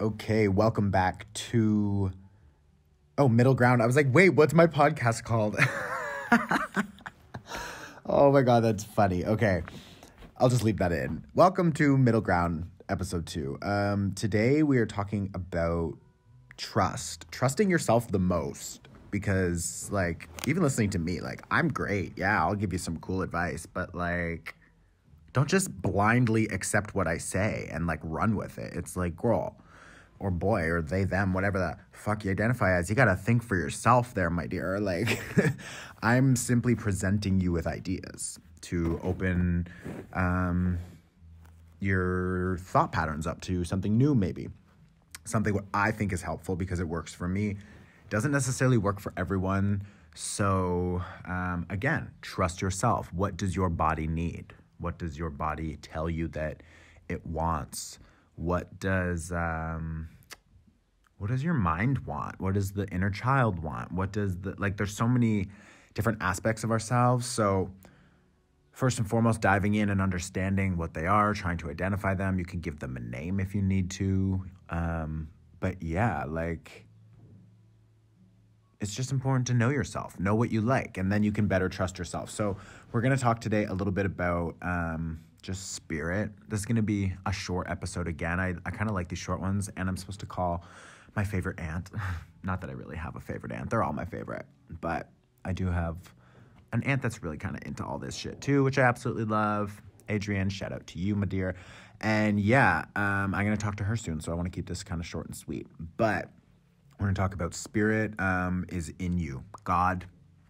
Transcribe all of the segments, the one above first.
Okay, welcome back to Oh, Middle Ground. I was like, wait, what's my podcast called? oh my god, that's funny. Okay. I'll just leave that in. Welcome to Middle Ground episode 2. Um today we are talking about trust. Trusting yourself the most because like even listening to me, like I'm great. Yeah, I'll give you some cool advice, but like don't just blindly accept what I say and like run with it. It's like, girl, or boy, or they, them, whatever the fuck you identify as, you gotta think for yourself there, my dear. Like, I'm simply presenting you with ideas to open um, your thought patterns up to something new, maybe. Something what I think is helpful because it works for me. Doesn't necessarily work for everyone. So, um, again, trust yourself. What does your body need? What does your body tell you that it wants? What does um, what does your mind want? What does the inner child want? What does the like? There's so many different aspects of ourselves. So first and foremost, diving in and understanding what they are, trying to identify them. You can give them a name if you need to. Um, but yeah, like it's just important to know yourself, know what you like, and then you can better trust yourself. So, we're going to talk today a little bit about um, just spirit. This is going to be a short episode again. I, I kind of like these short ones, and I'm supposed to call my favorite aunt. Not that I really have a favorite aunt, they're all my favorite, but I do have an aunt that's really kind of into all this shit too, which I absolutely love. Adrienne, shout out to you, my dear. And yeah, um, I'm going to talk to her soon, so I want to keep this kind of short and sweet. But we're going to talk about spirit um, is in you. God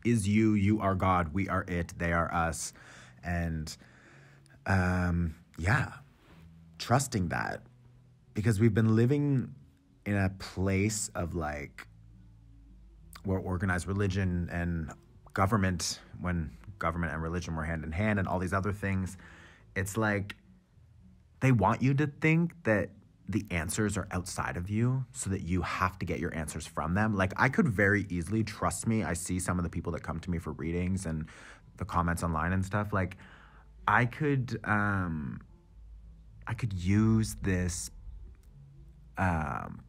is you. You are God. We are it. They are us. And um, yeah, trusting that because we've been living in a place of like where organized religion and government, when government and religion were hand in hand and all these other things, it's like they want you to think that the answers are outside of you so that you have to get your answers from them. Like I could very easily trust me. I see some of the people that come to me for readings and the comments online and stuff like I could um I could use this um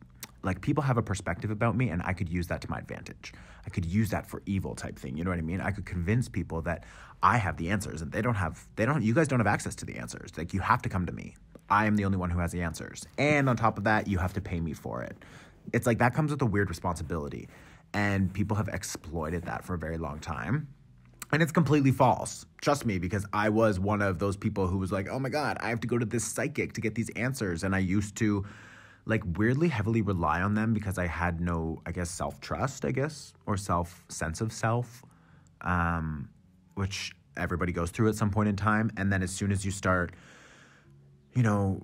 like people have a perspective about me and I could use that to my advantage. I could use that for evil type thing. You know what I mean? I could convince people that I have the answers and they don't have they don't you guys don't have access to the answers. Like you have to come to me. I am the only one who has the answers. And on top of that, you have to pay me for it. It's like that comes with a weird responsibility. And people have exploited that for a very long time. And it's completely false. Trust me, because I was one of those people who was like, oh my God, I have to go to this psychic to get these answers. And I used to like weirdly heavily rely on them because I had no, I guess, self trust, I guess, or self sense of self, um, which everybody goes through at some point in time. And then as soon as you start, you know,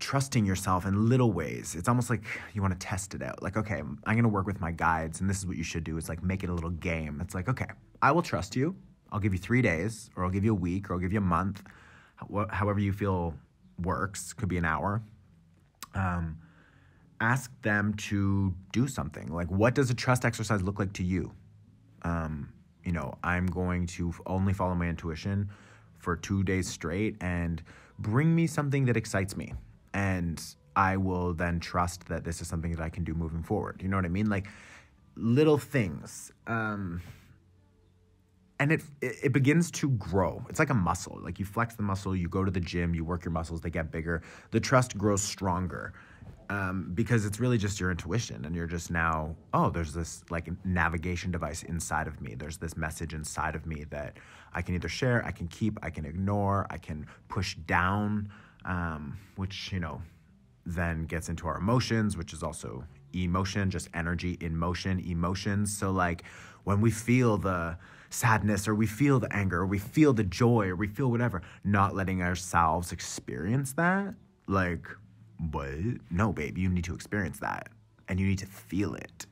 trusting yourself in little ways, it's almost like you want to test it out. Like, okay, I'm going to work with my guides, and this is what you should do is like make it a little game. It's like, okay, I will trust you. I'll give you three days, or I'll give you a week, or I'll give you a month, however you feel works. Could be an hour. Um, ask them to do something. Like, what does a trust exercise look like to you? Um, you know, I'm going to only follow my intuition for two days straight and bring me something that excites me. And I will then trust that this is something that I can do moving forward. You know what I mean? Like little things. Um, and it, it begins to grow. It's like a muscle. Like you flex the muscle, you go to the gym, you work your muscles, they get bigger. The trust grows stronger um, because it's really just your intuition and you're just now oh there's this like navigation device inside of me there's this message inside of me that i can either share i can keep i can ignore i can push down um, which you know then gets into our emotions which is also emotion just energy in motion emotions so like when we feel the sadness or we feel the anger or we feel the joy or we feel whatever not letting ourselves experience that like but no, babe, you need to experience that and you need to feel it.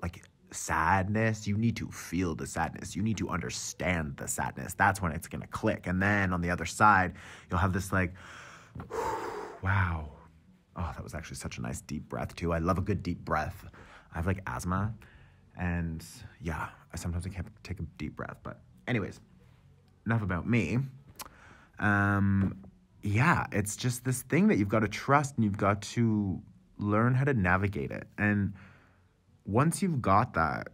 Like sadness, you need to feel the sadness. You need to understand the sadness. That's when it's going to click. And then on the other side, you'll have this like, wow. Oh, that was actually such a nice deep breath, too. I love a good deep breath. I have like asthma. And yeah, I sometimes I can't take a deep breath. But, anyways, enough about me. Um, yeah, it's just this thing that you've got to trust and you've got to learn how to navigate it. And once you've got that,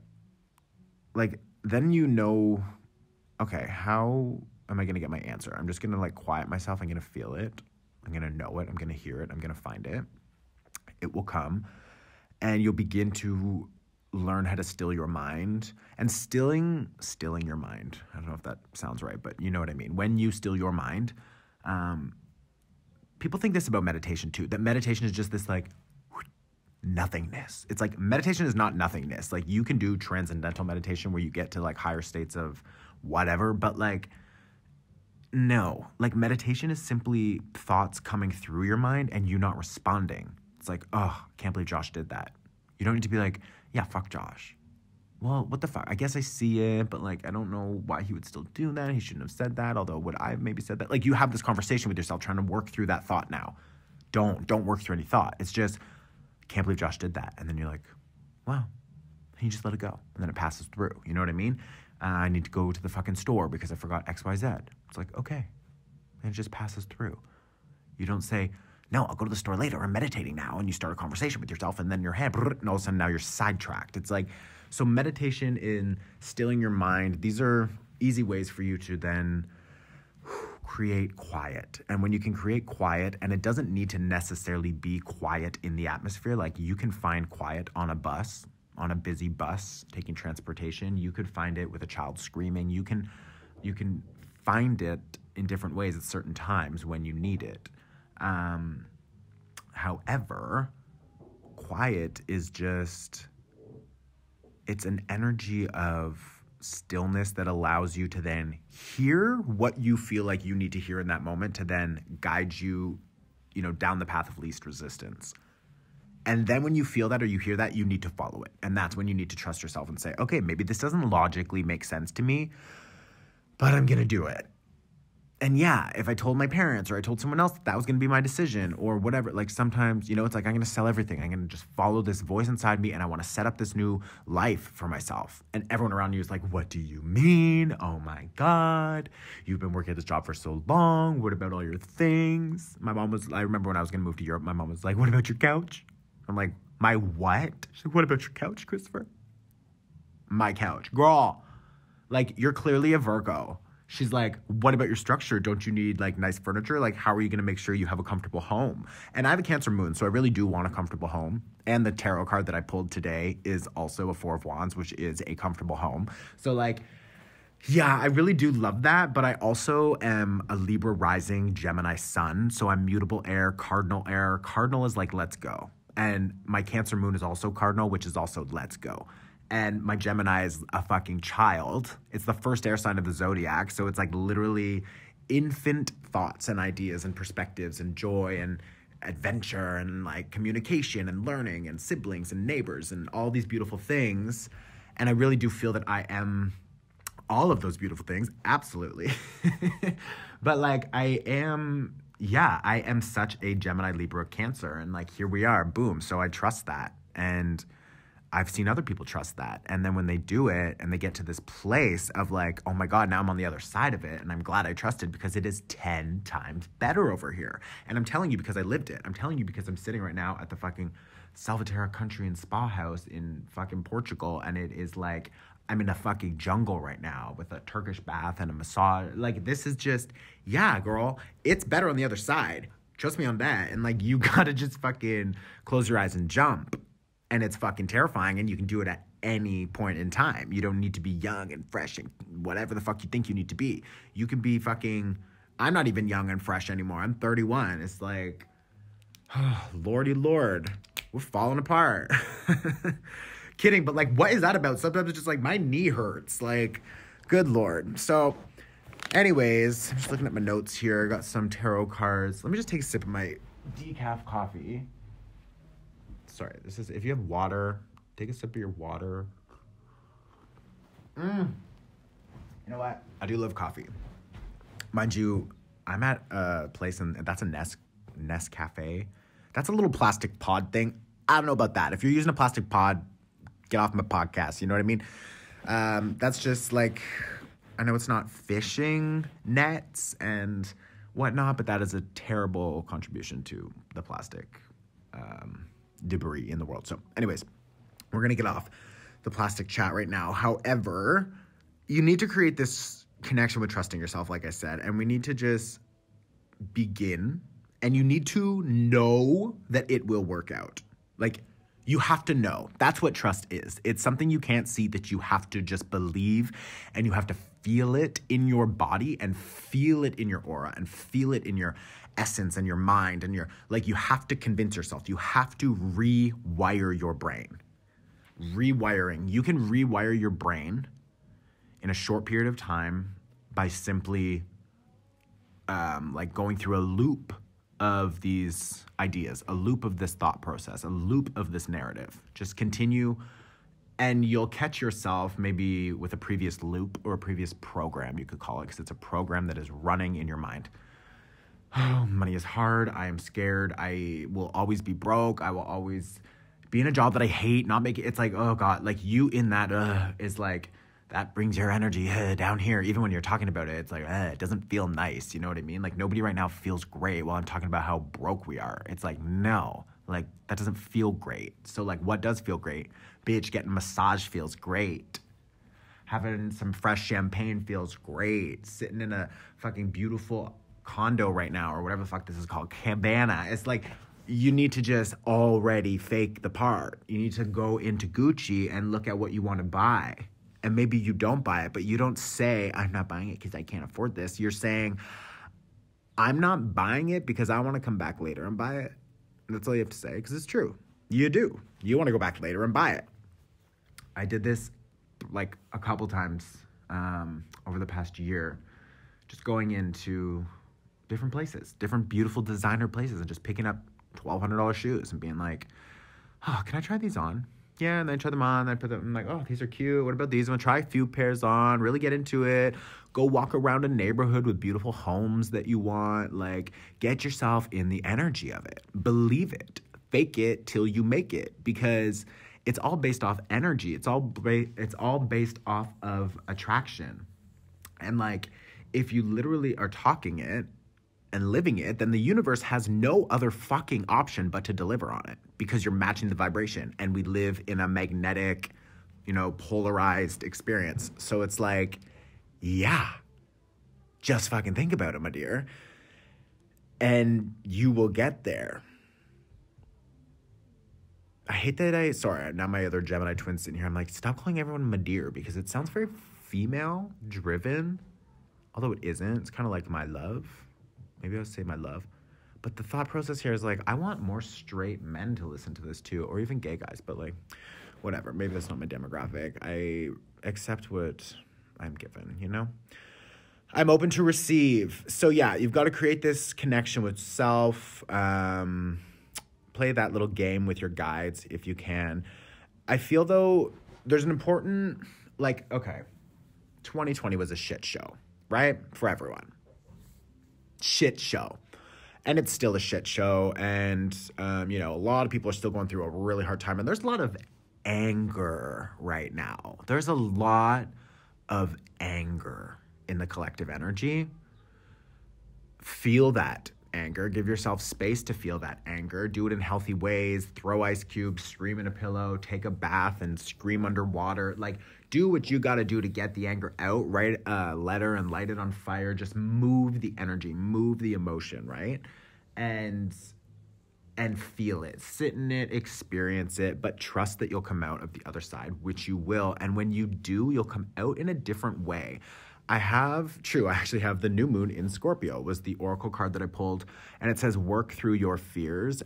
like, then you know, okay, how am I going to get my answer? I'm just going to like quiet myself. I'm going to feel it. I'm going to know it. I'm going to hear it. I'm going to find it. It will come. And you'll begin to learn how to still your mind and stilling stilling your mind i don't know if that sounds right but you know what i mean when you still your mind um, people think this about meditation too that meditation is just this like nothingness it's like meditation is not nothingness like you can do transcendental meditation where you get to like higher states of whatever but like no like meditation is simply thoughts coming through your mind and you not responding it's like oh can't believe josh did that you don't need to be like yeah, fuck Josh. Well, what the fuck? I guess I see it, but like, I don't know why he would still do that. He shouldn't have said that. Although, would I have maybe said that? Like, you have this conversation with yourself, trying to work through that thought now. Don't don't work through any thought. It's just, can't believe Josh did that, and then you're like, wow. And you just let it go, and then it passes through. You know what I mean? Uh, I need to go to the fucking store because I forgot X Y Z. It's like okay, and it just passes through. You don't say, no, I'll go to the store later. I'm meditating now. And you start a conversation with yourself, and then your head, and all of a sudden now you're sidetracked. It's like, so meditation in stilling your mind, these are easy ways for you to then create quiet. And when you can create quiet, and it doesn't need to necessarily be quiet in the atmosphere, like you can find quiet on a bus, on a busy bus taking transportation. You could find it with a child screaming. You can you can find it in different ways at certain times when you need it. Um, however, quiet is just, it's an energy of stillness that allows you to then hear what you feel like you need to hear in that moment to then guide you, you know, down the path of least resistance. And then when you feel that or you hear that, you need to follow it. And that's when you need to trust yourself and say, okay, maybe this doesn't logically make sense to me, but I'm going to do it and yeah, if I told my parents or I told someone else that, that was going to be my decision or whatever, like sometimes, you know, it's like I'm going to sell everything. I'm going to just follow this voice inside me and I want to set up this new life for myself. And everyone around you is like, what do you mean? Oh my God. You've been working at this job for so long. What about all your things? My mom was, I remember when I was going to move to Europe, my mom was like, what about your couch? I'm like, my what? She's like, what about your couch, Christopher? My couch. Girl, like, you're clearly a Virgo She's like, What about your structure? Don't you need like nice furniture? Like, how are you going to make sure you have a comfortable home? And I have a Cancer moon, so I really do want a comfortable home. And the tarot card that I pulled today is also a Four of Wands, which is a comfortable home. So, like, yeah, I really do love that, but I also am a Libra rising Gemini sun. So I'm mutable air, cardinal air. Cardinal is like, let's go. And my Cancer moon is also cardinal, which is also let's go and my Gemini is a fucking child. It's the first air sign of the zodiac, so it's like literally infant thoughts and ideas and perspectives and joy and adventure and like communication and learning and siblings and neighbors and all these beautiful things. And I really do feel that I am all of those beautiful things, absolutely. but like I am yeah, I am such a Gemini Libra Cancer and like here we are, boom. So I trust that. And I've seen other people trust that. And then when they do it and they get to this place of like, oh my God, now I'm on the other side of it. And I'm glad I trusted because it is 10 times better over here. And I'm telling you because I lived it. I'm telling you because I'm sitting right now at the fucking Salvaterra Country and Spa House in fucking Portugal. And it is like, I'm in a fucking jungle right now with a Turkish bath and a massage. Like, this is just, yeah, girl, it's better on the other side. Trust me on that. And like, you gotta just fucking close your eyes and jump and it's fucking terrifying and you can do it at any point in time. You don't need to be young and fresh and whatever the fuck you think you need to be. You can be fucking I'm not even young and fresh anymore. I'm 31. It's like oh, lordy lord. We're falling apart. Kidding, but like what is that about? Sometimes it's just like my knee hurts. Like good lord. So anyways, I'm just looking at my notes here. I got some tarot cards. Let me just take a sip of my decaf coffee sorry. This is if you have water, take a sip of your water. Mm. You know what? I do love coffee. Mind you, I'm at a place and that's a Nest Nest Cafe. That's a little plastic pod thing. I don't know about that. If you're using a plastic pod, get off my podcast. You know what I mean? Um, that's just like I know it's not fishing nets and whatnot, but that is a terrible contribution to the plastic um, debris in the world. So, anyways, we're gonna get off the plastic chat right now. However, you need to create this connection with trusting yourself, like I said, and we need to just begin and you need to know that it will work out. Like, you have to know. That's what trust is. It's something you can't see that you have to just believe and you have to feel it in your body and feel it in your aura and feel it in your essence and your mind and your like you have to convince yourself. You have to rewire your brain. Rewiring. You can rewire your brain in a short period of time by simply um, like going through a loop of these ideas, a loop of this thought process, a loop of this narrative. Just continue, and you'll catch yourself maybe with a previous loop or a previous program, you could call it, because it's a program that is running in your mind. Oh, money is hard. I am scared. I will always be broke. I will always be in a job that I hate, not make it. It's like, oh God, like you in that uh, is like, that brings your energy uh, down here. Even when you're talking about it, it's like, uh, it doesn't feel nice. You know what I mean? Like, nobody right now feels great while I'm talking about how broke we are. It's like, no, like, that doesn't feel great. So, like, what does feel great? Bitch, getting a massage feels great. Having some fresh champagne feels great. Sitting in a fucking beautiful condo right now, or whatever the fuck this is called, cabana. It's like, you need to just already fake the part. You need to go into Gucci and look at what you want to buy and maybe you don't buy it, but you don't say, I'm not buying it because I can't afford this. You're saying, I'm not buying it because I want to come back later and buy it. That's all you have to say because it's true. You do. You want to go back later and buy it. I did this like a couple times um, over the past year, just going into different places, different beautiful designer places, and just picking up $1,200 shoes and being like, oh, can I try these on? Yeah, and then try them on. I put them, I'm like, oh, these are cute. What about these? I'm gonna try a few pairs on, really get into it. Go walk around a neighborhood with beautiful homes that you want. Like, get yourself in the energy of it. Believe it. Fake it till you make it because it's all based off energy. It's all it's all based off of attraction. And like, if you literally are talking it and living it, then the universe has no other fucking option but to deliver on it because you're matching the vibration. And we live in a magnetic, you know, polarized experience. So it's like, yeah, just fucking think about it, my dear. And you will get there. I hate that I, sorry, now my other Gemini twin's sitting here. I'm like, stop calling everyone my dear because it sounds very female driven, although it isn't. It's kind of like my love Maybe I'll say my love. But the thought process here is like, I want more straight men to listen to this too, or even gay guys, but like, whatever. Maybe that's not my demographic. I accept what I'm given, you know? I'm open to receive. So, yeah, you've got to create this connection with self. Um, play that little game with your guides if you can. I feel though there's an important, like, okay, 2020 was a shit show, right? For everyone shit show. And it's still a shit show. And, um, you know, a lot of people are still going through a really hard time. And there's a lot of anger right now. There's a lot of anger in the collective energy. Feel that anger. Give yourself space to feel that anger. Do it in healthy ways. Throw ice cubes, scream in a pillow, take a bath and scream underwater. Like, do what you got to do to get the anger out. Write a letter and light it on fire. Just move the energy, move the emotion, right? And and feel it, sit in it, experience it, but trust that you'll come out of the other side, which you will. And when you do, you'll come out in a different way. I have, true, I actually have the new moon in Scorpio, was the oracle card that I pulled, and it says work through your fears.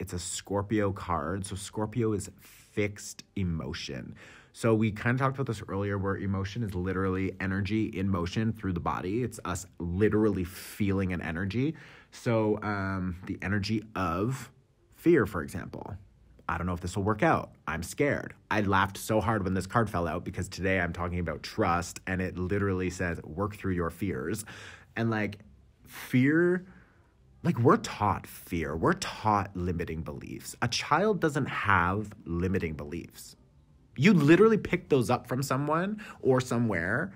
It's a Scorpio card. So Scorpio is fixed emotion. So we kind of talked about this earlier where emotion is literally energy in motion through the body. It's us literally feeling an energy. So um, the energy of fear, for example. I don't know if this will work out. I'm scared. I laughed so hard when this card fell out because today I'm talking about trust and it literally says work through your fears. And like fear like we're taught fear. We're taught limiting beliefs. A child doesn't have limiting beliefs. You literally pick those up from someone or somewhere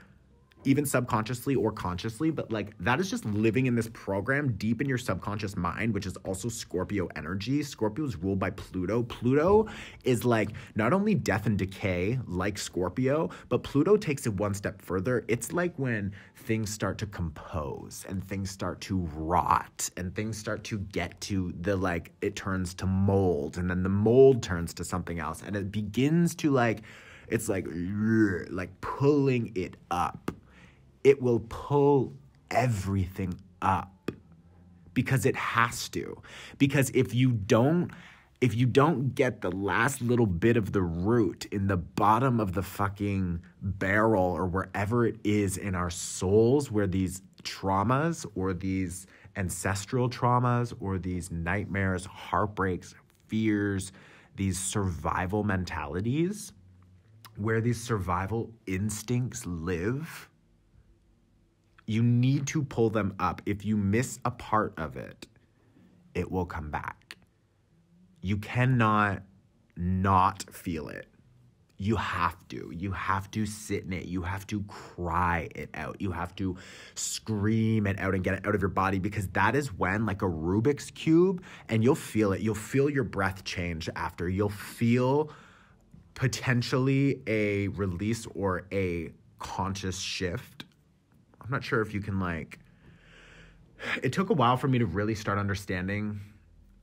even subconsciously or consciously, but like that is just living in this program deep in your subconscious mind, which is also Scorpio energy. Scorpio is ruled by Pluto. Pluto is like not only death and decay, like Scorpio, but Pluto takes it one step further. It's like when things start to compose and things start to rot and things start to get to the like, it turns to mold and then the mold turns to something else and it begins to like, it's like, like pulling it up it will pull everything up because it has to. Because if you don't, if you don't get the last little bit of the root in the bottom of the fucking barrel or wherever it is in our souls where these traumas or these ancestral traumas or these nightmares, heartbreaks, fears, these survival mentalities, where these survival instincts live, you need to pull them up. If you miss a part of it, it will come back. You cannot not feel it. You have to. You have to sit in it. You have to cry it out. You have to scream it out and get it out of your body because that is when, like a Rubik's Cube, and you'll feel it. You'll feel your breath change after. You'll feel potentially a release or a conscious shift I'm not sure if you can like it took a while for me to really start understanding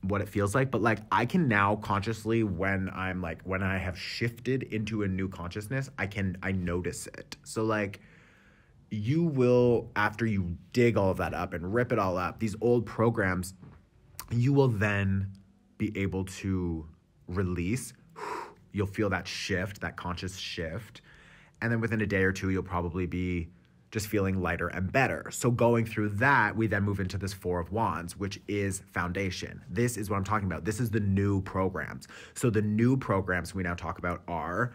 what it feels like but like i can now consciously when i'm like when i have shifted into a new consciousness i can i notice it. So like you will after you dig all of that up and rip it all up these old programs you will then be able to release. You'll feel that shift that conscious shift. And then within a day or two you'll probably be just feeling lighter and better. So, going through that, we then move into this Four of Wands, which is foundation. This is what I'm talking about. This is the new programs. So, the new programs we now talk about are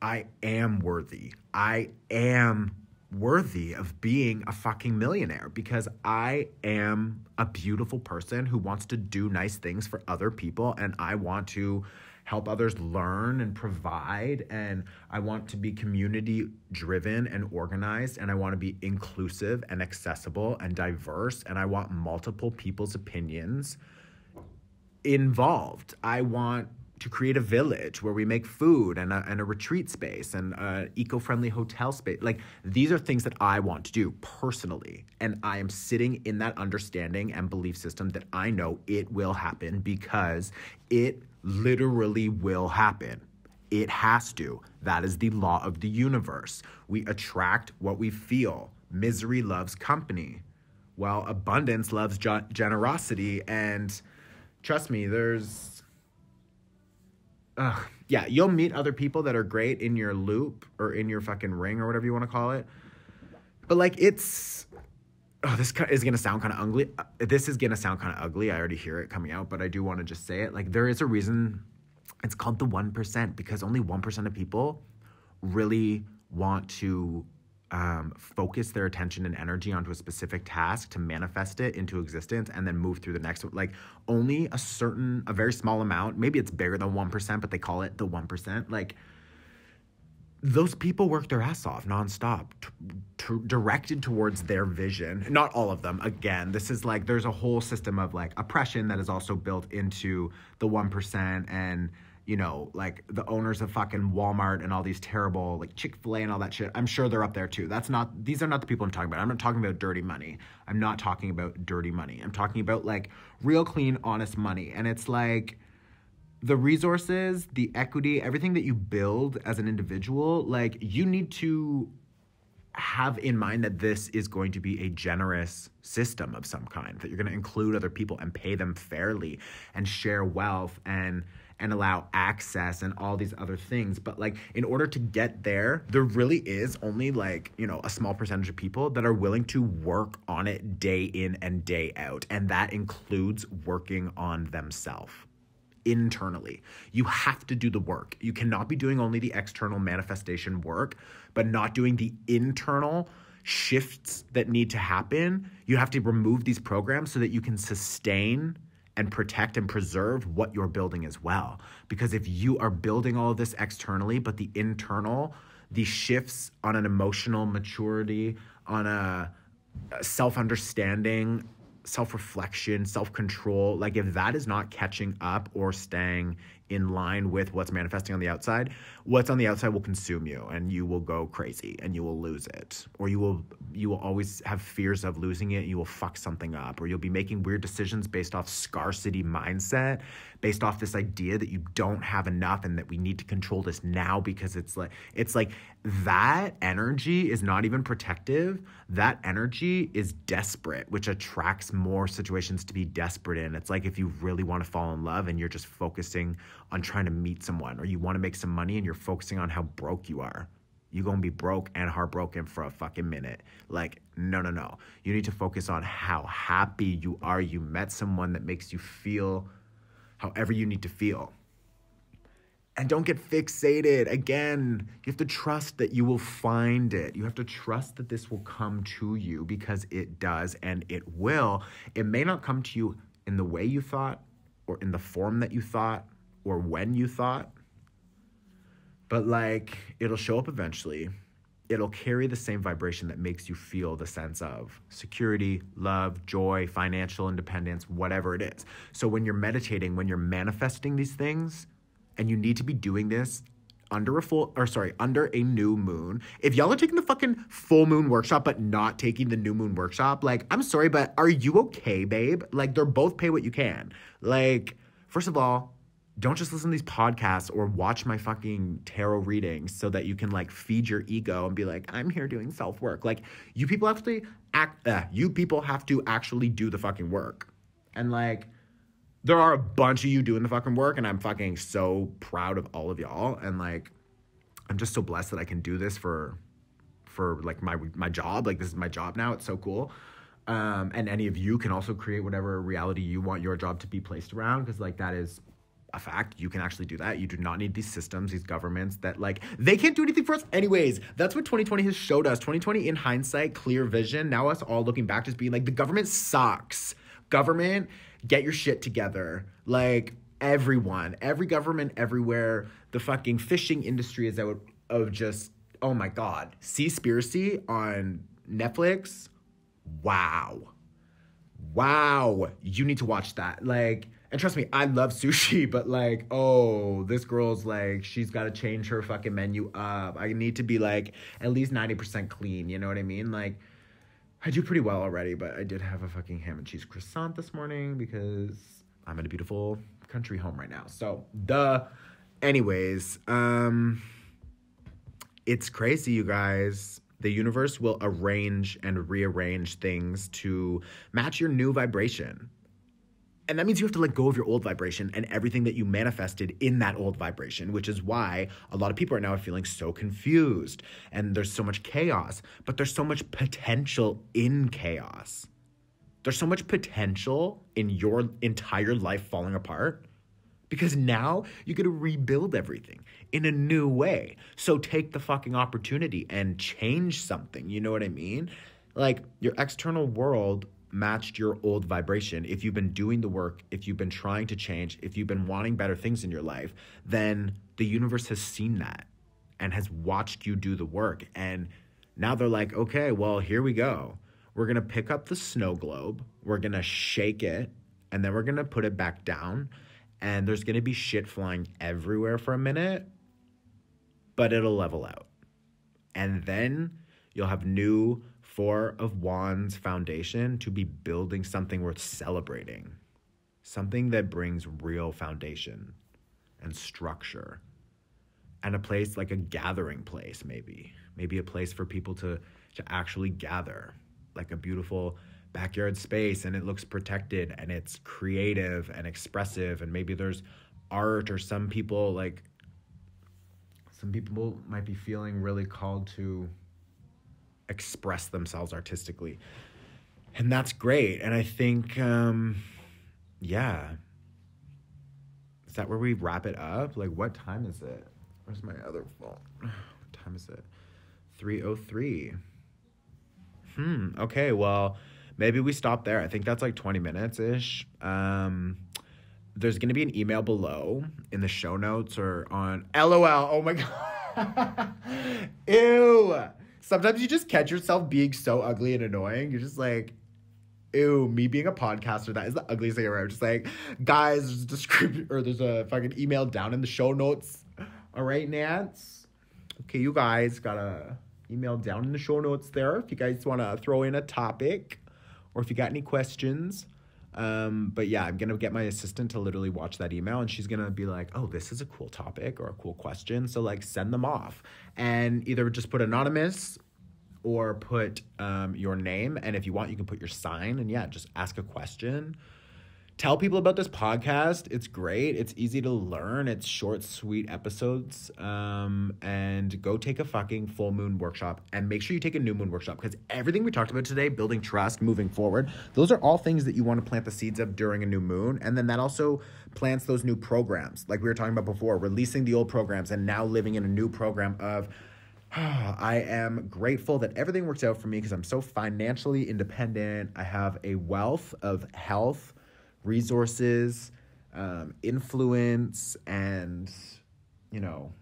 I am worthy. I am worthy of being a fucking millionaire because I am a beautiful person who wants to do nice things for other people and I want to help others learn and provide. And I want to be community driven and organized. And I want to be inclusive and accessible and diverse. And I want multiple people's opinions involved. I want to create a village where we make food and a, and a retreat space and an eco-friendly hotel space like these are things that i want to do personally and i am sitting in that understanding and belief system that i know it will happen because it literally will happen. It has to. That is the law of the universe. We attract what we feel. Misery loves company, while abundance loves generosity. And trust me, there's. Uh, yeah, you'll meet other people that are great in your loop or in your fucking ring or whatever you want to call it. But like, it's oh, this is gonna sound kind of ugly. Uh, this is gonna sound kind of ugly. I already hear it coming out, but I do want to just say it. Like there is a reason it's called the one percent because only one percent of people really want to um, focus their attention and energy onto a specific task to manifest it into existence and then move through the next one. Like only a certain, a very small amount, maybe it's bigger than 1%, but they call it the 1%. Like those people work their ass off nonstop, directed towards their vision. Not all of them. Again, this is like there's a whole system of like oppression that is also built into the one percent, and you know, like the owners of fucking Walmart and all these terrible like Chick Fil A and all that shit. I'm sure they're up there too. That's not. These are not the people I'm talking about. I'm not talking about dirty money. I'm not talking about dirty money. I'm talking about like real, clean, honest money, and it's like the resources, the equity, everything that you build as an individual, like you need to have in mind that this is going to be a generous system of some kind that you're going to include other people and pay them fairly and share wealth and and allow access and all these other things. But like in order to get there there really is only like you know a small percentage of people that are willing to work on it day in and day out. And that includes working on themselves internally. You have to do the work. You cannot be doing only the external manifestation work, but not doing the internal shifts that need to happen. You have to remove these programs so that you can sustain and protect and preserve what you're building as well. Because if you are building all of this externally, but the internal, these shifts on an emotional maturity, on a self understanding, self reflection, self control, like if that is not catching up or staying in line with what's manifesting on the outside, what's on the outside will consume you and you will go crazy and you will lose it. Or you will you will always have fears of losing it, you will fuck something up or you'll be making weird decisions based off scarcity mindset, based off this idea that you don't have enough and that we need to control this now because it's like it's like that energy is not even protective. That energy is desperate, which attracts more situations to be desperate in. It's like if you really want to fall in love and you're just focusing on trying to meet someone or you want to make some money and you're focusing on how broke you are. You're gonna be broke and heartbroken for a fucking minute. Like, no, no, no. You need to focus on how happy you are. You met someone that makes you feel however you need to feel. And don't get fixated. Again, you have to trust that you will find it. You have to trust that this will come to you because it does and it will. It may not come to you in the way you thought or in the form that you thought or when you thought, but like it'll show up eventually. It'll carry the same vibration that makes you feel the sense of security, love, joy, financial independence, whatever it is. So when you're meditating, when you're manifesting these things, and you need to be doing this under a full or sorry under a new moon if y'all are taking the fucking full moon workshop but not taking the new moon workshop like i'm sorry but are you okay babe like they're both pay what you can like first of all don't just listen to these podcasts or watch my fucking tarot readings so that you can like feed your ego and be like i'm here doing self work like you people have to act uh, you people have to actually do the fucking work. And like there are a bunch of you doing the fucking work and i'm fucking so proud of all of y'all. And like i'm just so blessed that i can do this for for like my my job. Like this is my job now. It's so cool. Um, and any of you can also create whatever reality you want your job to be placed around because like that is a fact you can actually do that. You do not need these systems these governments that like they can't do anything for us anyways. That's what 2020 has showed us. 2020 in hindsight clear vision. Now us all looking back just being like the government sucks. Government get your shit together. Like everyone every government everywhere the fucking fishing industry is out of just oh my god. Seaspiracy on netflix? Wow. Wow. You need to watch that. Like and trust me, I love sushi, but like, oh, this girl's like, she's got to change her fucking menu up. I need to be like at least 90% clean, you know what I mean? Like, I do pretty well already, but I did have a fucking ham and cheese croissant this morning because I'm in a beautiful country home right now. So, duh. Anyways, um, it's crazy, you guys. The universe will arrange and rearrange things to match your new vibration and that means you have to let go of your old vibration and everything that you manifested in that old vibration, which is why a lot of people are now feeling so confused and there's so much chaos, but there's so much potential in chaos. There's so much potential in your entire life falling apart because now you get to rebuild everything in a new way. So take the fucking opportunity and change something. You know what I mean? Like your external world matched your old vibration, if you've been doing the work, if you've been trying to change, if you've been wanting better things in your life, then the universe has seen that and has watched you do the work. And now they're like, okay, well, here we go. We're going to pick up the snow globe, we're going to shake it, and then we're going to put it back down. And there's going to be shit flying everywhere for a minute, but it'll level out. And then you'll have new Four of Wands foundation to be building something worth celebrating, something that brings real foundation and structure, and a place like a gathering place, maybe, maybe a place for people to to actually gather, like a beautiful backyard space, and it looks protected and it's creative and expressive, and maybe there's art or some people like some people might be feeling really called to express themselves artistically. And that's great. And I think, um, yeah. Is that where we wrap it up? Like, what time is it? Where's my other phone? What time is it? 303. Hmm. Okay. Well, maybe we stop there. I think that's like 20 minutes ish. Um, there's going to be an email below in the show notes or on LOL. Oh my God. Ew. Sometimes you just catch yourself being so ugly and annoying. You're just like, ew, me being a podcaster, that is the ugliest thing ever. I'm just like, guys, there's a description or there's a fucking email down in the show notes. All right, Nance. Okay, you guys got a email down in the show notes there if you guys want to throw in a topic or if you got any questions. Um, but yeah, I'm gonna get my assistant to literally watch that email and she's gonna be like, oh, this is a cool topic or a cool question. So like send them off and either just put anonymous or put um, your name. And if you want, you can put your sign and yeah, just ask a question tell people about this podcast. It's great. It's easy to learn. It's short, sweet episodes. Um, and go take a fucking full moon workshop and make sure you take a new moon workshop because everything we talked about today, building trust, moving forward, those are all things that you want to plant the seeds of during a new moon. And then that also plants those new programs, like we were talking about before, releasing the old programs and now living in a new program of. I am grateful that everything works out for me because I'm so financially independent. I have a wealth of health resources, um, influence, and, you know,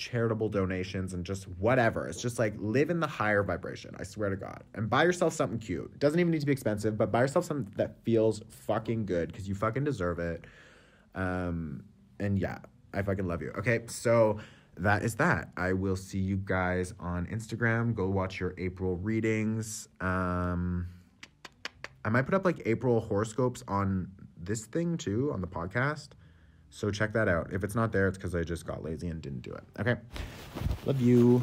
charitable donations and just whatever. It's just like live in the higher vibration. I swear to God. And buy yourself something cute. Doesn't even need to be expensive, but buy yourself something that feels fucking good because you fucking deserve it. Um, and yeah, I fucking love you. Okay, so that is that. I will see you guys on Instagram. Go watch your April readings. Um, I might put up like April horoscopes on this thing too on the podcast. So check that out. If it's not there, it's because I just got lazy and didn't do it. Okay. Love you.